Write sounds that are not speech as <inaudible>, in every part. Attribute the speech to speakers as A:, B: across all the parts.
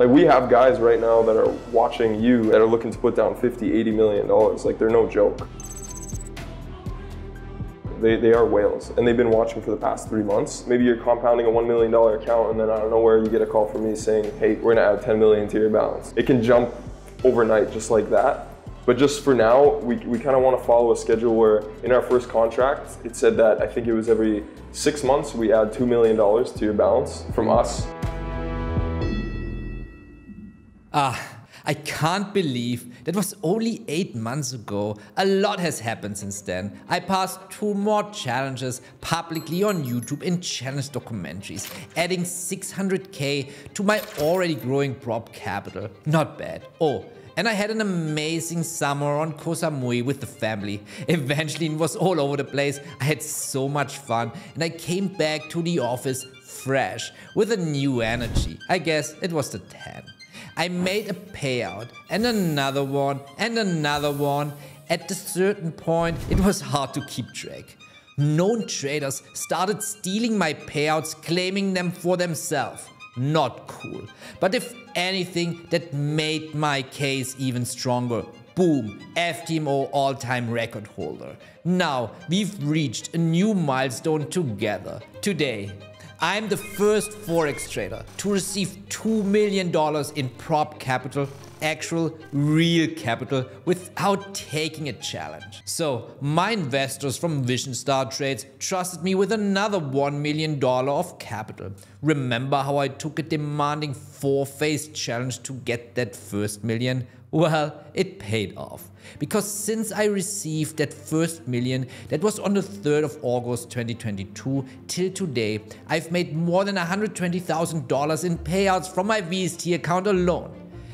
A: Like we have guys right now that are watching you that are looking to put down 50, 80 million dollars. Like they're no joke. They, they are whales and they've been watching for the past three months. Maybe you're compounding a $1 million account and then I don't know where you get a call from me saying, hey, we're gonna add 10 million to your balance. It can jump overnight just like that. But just for now, we, we kind of want to follow a schedule where in our first contract, it said that I think it was every six months we add $2 million to your balance from us.
B: Ah, I can't believe that was only 8 months ago. A lot has happened since then. I passed two more challenges publicly on YouTube in challenge documentaries, adding 600k to my already growing prop capital. Not bad. Oh, and I had an amazing summer on Koh Samui with the family. Eventually it was all over the place. I had so much fun and I came back to the office fresh with a new energy. I guess it was the 10. I made a payout and another one and another one. At a certain point, it was hard to keep track. Known traders started stealing my payouts, claiming them for themselves. Not cool. But if anything, that made my case even stronger. Boom, FTMO all-time record holder. Now, we've reached a new milestone together. Today, I'm the first Forex trader to receive $2 million in prop capital, actual real capital, without taking a challenge. So my investors from Vision Star Trades trusted me with another $1 million of capital. Remember how I took a demanding four-phase challenge to get that first million? Well, it paid off. Because since I received that first million, that was on the 3rd of August 2022, till today, I've made more than $120,000 in payouts from my VST account alone.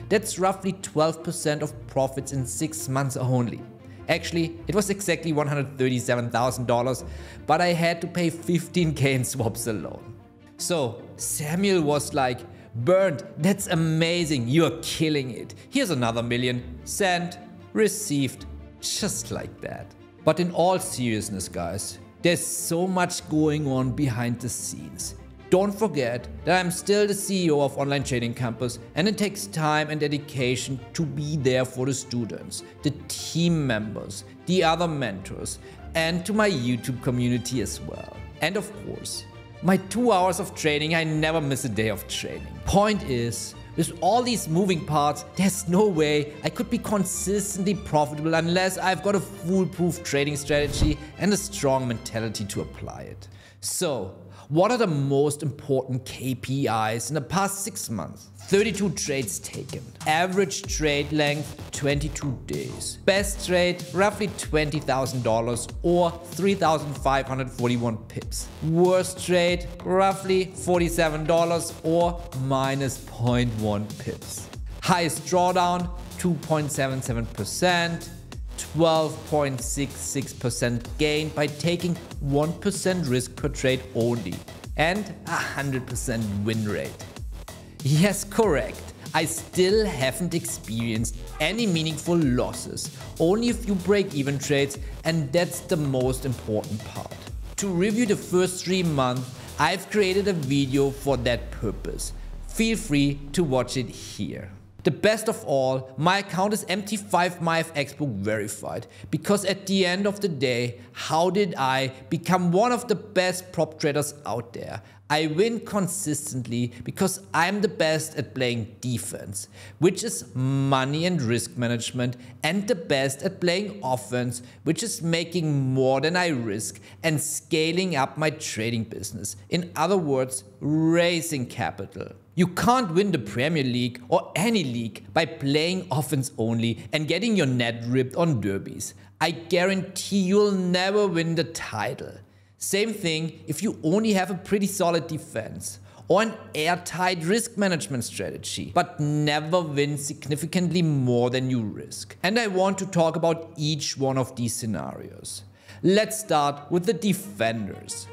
B: That's roughly 12% of profits in 6 months only. Actually, it was exactly $137,000, but I had to pay 15k in swaps alone. So, Samuel was like, Bernd, that's amazing, you're killing it. Here's another million. Sent, received, just like that. But in all seriousness, guys, there's so much going on behind the scenes. Don't forget that I'm still the CEO of Online Trading Campus and it takes time and dedication to be there for the students, the team members, the other mentors, and to my YouTube community as well. And of course, my two hours of training, I never miss a day of training. Point is, with all these moving parts, there's no way I could be consistently profitable unless I've got a foolproof trading strategy and a strong mentality to apply it. So, what are the most important KPIs in the past 6 months? 32 trades taken. Average trade length 22 days. Best trade roughly $20,000 or 3,541 pips. Worst trade roughly $47 or minus 0.1 pips. Highest drawdown 2.77%. 12.66% gain by taking 1% risk per trade only and 100% win rate. Yes, correct. I still haven't experienced any meaningful losses, only a few break-even trades and that's the most important part. To review the first 3 months, I've created a video for that purpose. Feel free to watch it here. The best of all, my account is MT5MyFXBook verified because at the end of the day, how did I become one of the best prop traders out there? I win consistently because I'm the best at playing defense, which is money and risk management, and the best at playing offense, which is making more than I risk and scaling up my trading business. In other words, raising capital. You can't win the Premier League or any league by playing offense only and getting your net ripped on derbies. I guarantee you'll never win the title. Same thing if you only have a pretty solid defense or an airtight risk management strategy, but never win significantly more than you risk. And I want to talk about each one of these scenarios. Let's start with the defenders.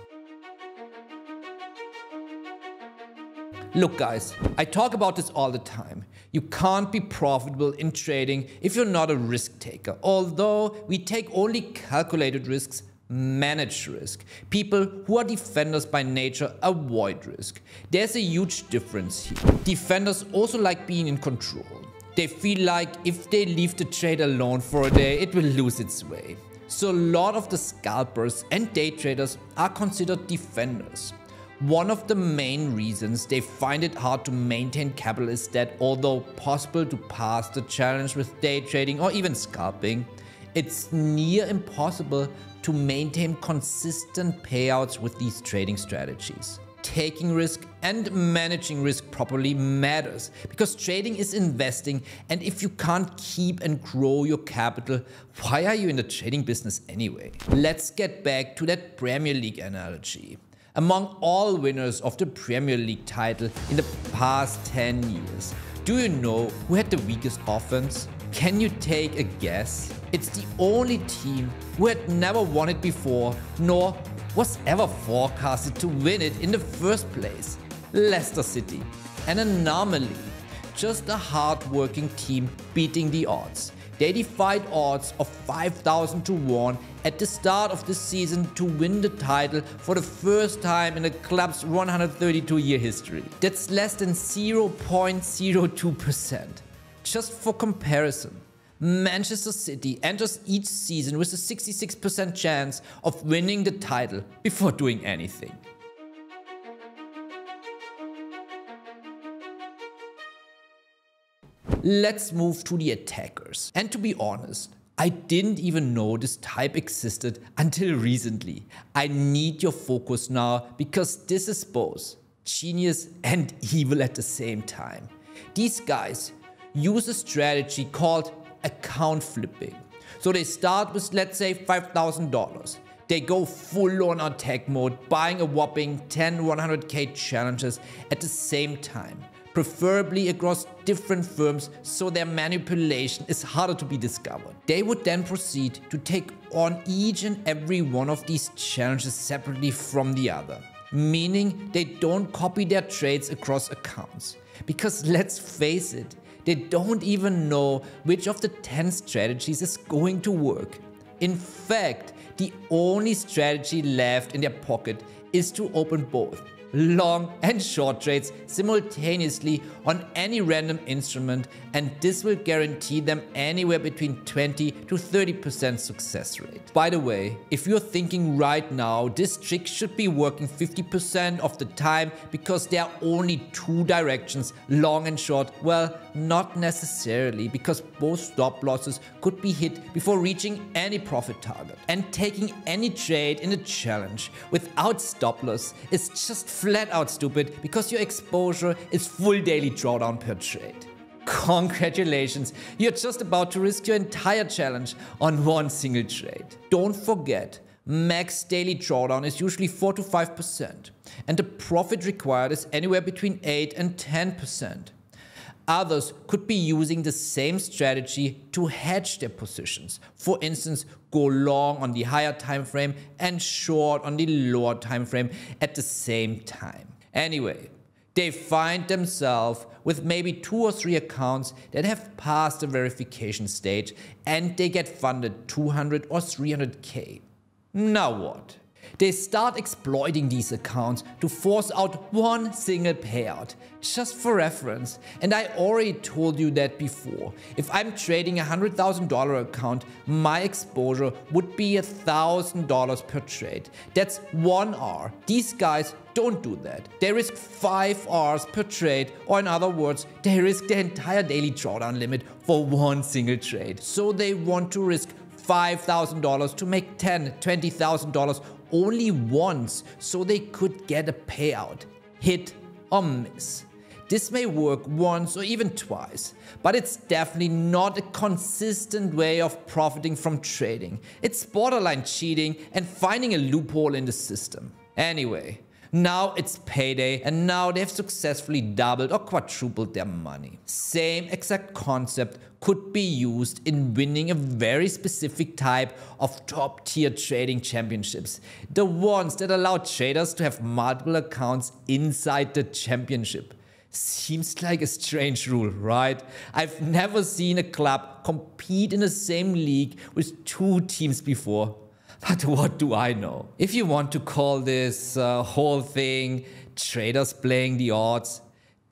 B: Look guys, I talk about this all the time. You can't be profitable in trading if you're not a risk taker. Although we take only calculated risks manage risk. People who are defenders by nature avoid risk. There's a huge difference here. Defenders also like being in control. They feel like if they leave the trade alone for a day, it will lose its way. So a lot of the scalpers and day traders are considered defenders. One of the main reasons they find it hard to maintain capital is that although possible to pass the challenge with day trading or even scalping, it's near impossible to maintain consistent payouts with these trading strategies. Taking risk and managing risk properly matters because trading is investing and if you can't keep and grow your capital, why are you in the trading business anyway? Let's get back to that Premier League analogy. Among all winners of the Premier League title in the past 10 years, do you know who had the weakest offense? Can you take a guess? It's the only team who had never won it before, nor was ever forecasted to win it in the first place. Leicester City. An anomaly. Just a hard-working team beating the odds. They defied odds of 5,000 to 1 at the start of the season to win the title for the first time in the club's 132 year history. That's less than 0.02%. Just for comparison, Manchester City enters each season with a 66% chance of winning the title before doing anything. Let's move to the attackers. And to be honest, I didn't even know this type existed until recently. I need your focus now because this is both genius and evil at the same time. These guys use a strategy called account flipping. So they start with let's say $5,000. They go full on attack mode, buying a whopping 10 100k challenges at the same time, preferably across different firms so their manipulation is harder to be discovered. They would then proceed to take on each and every one of these challenges separately from the other, meaning they don't copy their trades across accounts. Because let's face it, they don't even know which of the 10 strategies is going to work. In fact, the only strategy left in their pocket is to open both long and short trades simultaneously on any random instrument and this will guarantee them anywhere between 20 to 30% success rate. By the way, if you're thinking right now this trick should be working 50% of the time because there are only two directions, long and short, well, not necessarily because both stop losses could be hit before reaching any profit target. And taking any trade in a challenge without stop loss is just flat out stupid because your exposure is full daily drawdown per trade. Congratulations, you're just about to risk your entire challenge on one single trade. Don't forget, max daily drawdown is usually 4 to 5%, and the profit required is anywhere between 8 and 10%. Others could be using the same strategy to hedge their positions. For instance, go long on the higher time frame and short on the lower time frame at the same time. Anyway, they find themselves with maybe two or three accounts that have passed the verification stage and they get funded 200 or 300k. Now what? They start exploiting these accounts to force out one single payout, just for reference. And I already told you that before. If I'm trading a $100,000 account, my exposure would be $1,000 per trade. That's one R. These guys don't do that. They risk 5 Rs per trade, or in other words, they risk their entire daily drawdown limit for one single trade. So they want to risk $5,000 to make $10,000, $20,000 only once so they could get a payout. Hit or miss. This may work once or even twice, but it's definitely not a consistent way of profiting from trading. It's borderline cheating and finding a loophole in the system. Anyway, now it's payday and now they've successfully doubled or quadrupled their money. Same exact concept could be used in winning a very specific type of top tier trading championships. The ones that allow traders to have multiple accounts inside the championship. Seems like a strange rule, right? I've never seen a club compete in the same league with two teams before. But what do I know? If you want to call this uh, whole thing traders playing the odds,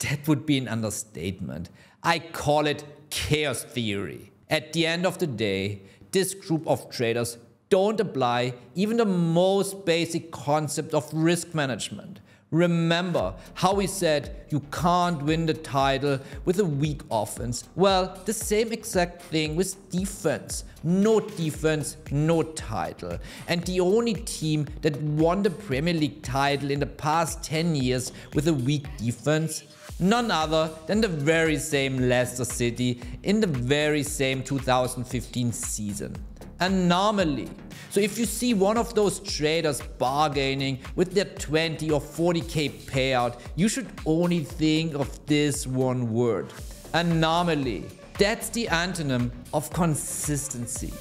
B: that would be an understatement. I call it chaos theory. At the end of the day, this group of traders don't apply even the most basic concept of risk management. Remember how we said you can't win the title with a weak offense? Well, the same exact thing with defense. No defense, no title. And the only team that won the Premier League title in the past 10 years with a weak defense none other than the very same Leicester City in the very same 2015 season. Anomaly. So if you see one of those traders bargaining with their 20 or 40k payout, you should only think of this one word. Anomaly. That's the antonym of consistency.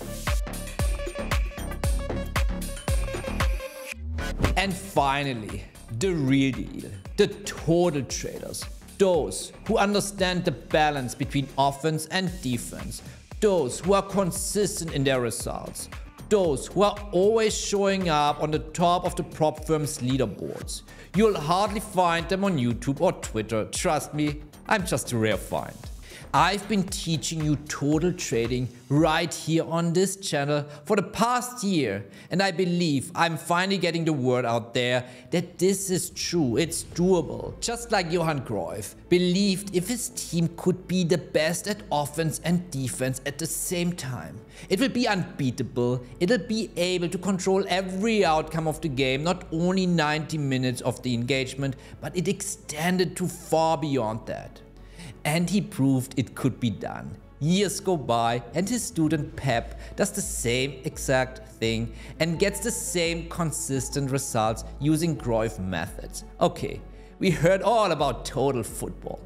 B: And finally, the real deal, the total traders. Those who understand the balance between offense and defense. Those who are consistent in their results those who are always showing up on the top of the prop firm's leaderboards. You'll hardly find them on YouTube or Twitter, trust me, I'm just a rare find. I've been teaching you total trading right here on this channel for the past year and I believe I'm finally getting the word out there that this is true, it's doable. Just like Johan Cruyff believed if his team could be the best at offense and defense at the same time, it will be unbeatable, it'll be able to control every outcome of the game, not only 90 minutes of the engagement, but it extended to far beyond that and he proved it could be done. Years go by and his student Pep does the same exact thing and gets the same consistent results using Cruyff methods. Okay, we heard all about total football.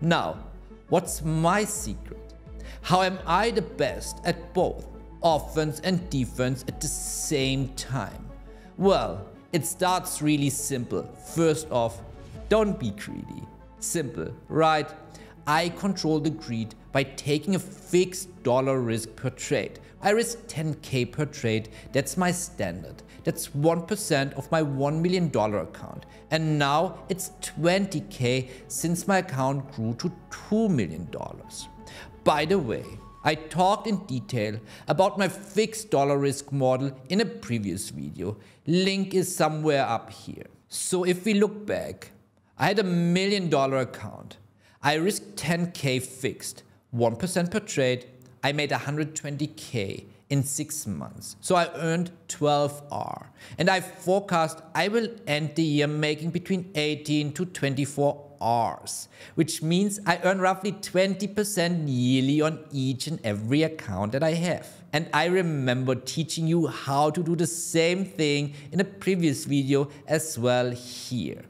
B: Now, what's my secret? How am I the best at both offense and defense at the same time? Well, it starts really simple. First off, don't be greedy. Simple, right? I control the greed by taking a fixed dollar risk per trade. I risk 10k per trade, that's my standard. That's 1% of my $1 million account. And now it's 20k since my account grew to $2 million. By the way, I talked in detail about my fixed dollar risk model in a previous video. Link is somewhere up here. So if we look back, I had a million dollar account. I risked 10k fixed, 1% per trade. I made 120k in six months. So I earned 12R. And I forecast I will end the year making between 18 to 24 Rs, which means I earn roughly 20% yearly on each and every account that I have. And I remember teaching you how to do the same thing in a previous video as well here.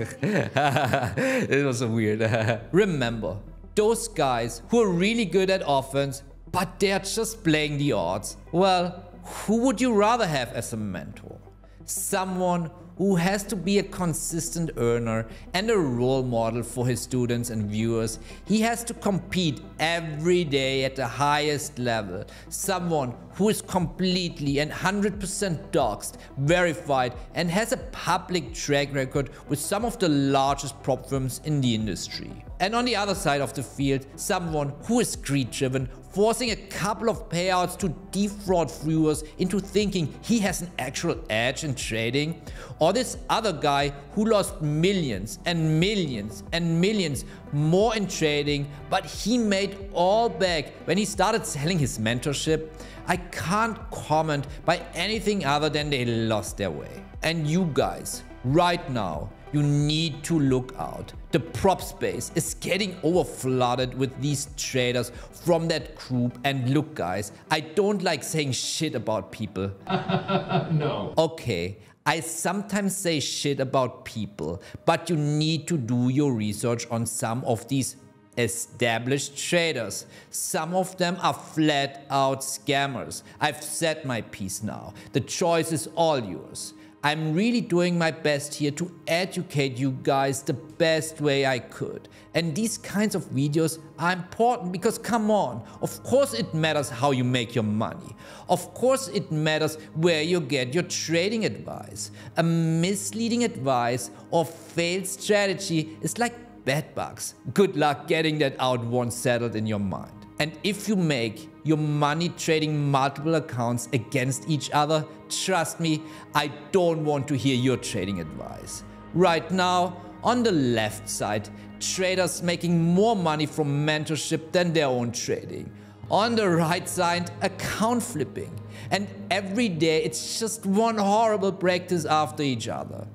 B: <laughs> it was weird. <laughs> Remember, those guys who are really good at offense, but they're just playing the odds. Well, who would you rather have as a mentor? Someone who has to be a consistent earner and a role model for his students and viewers. He has to compete every day at the highest level. Someone who is completely and 100% doxed, verified, and has a public track record with some of the largest prop firms in the industry. And on the other side of the field, someone who is greed driven, forcing a couple of payouts to defraud viewers into thinking he has an actual edge in trading, or this other guy who lost millions and millions and millions more in trading, but he made all back when he started selling his mentorship, I can't comment by anything other than they lost their way. And you guys, right now, you need to look out. The prop space is getting overflooded with these traders from that group. And look, guys, I don't like saying shit about people. <laughs> no. Okay, I sometimes say shit about people, but you need to do your research on some of these established traders. Some of them are flat out scammers. I've said my piece now. The choice is all yours. I'm really doing my best here to educate you guys the best way I could. And these kinds of videos are important because come on, of course it matters how you make your money. Of course it matters where you get your trading advice. A misleading advice or failed strategy is like bed bugs. Good luck getting that out once settled in your mind. And if you make your money trading multiple accounts against each other, trust me, I don't want to hear your trading advice. Right now, on the left side, traders making more money from mentorship than their own trading. On the right side, account flipping. And every day it's just one horrible practice after each other.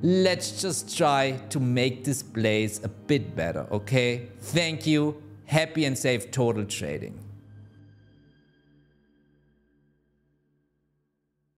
B: Let's just try to make this place a bit better, okay? Thank you. Happy and safe total trading.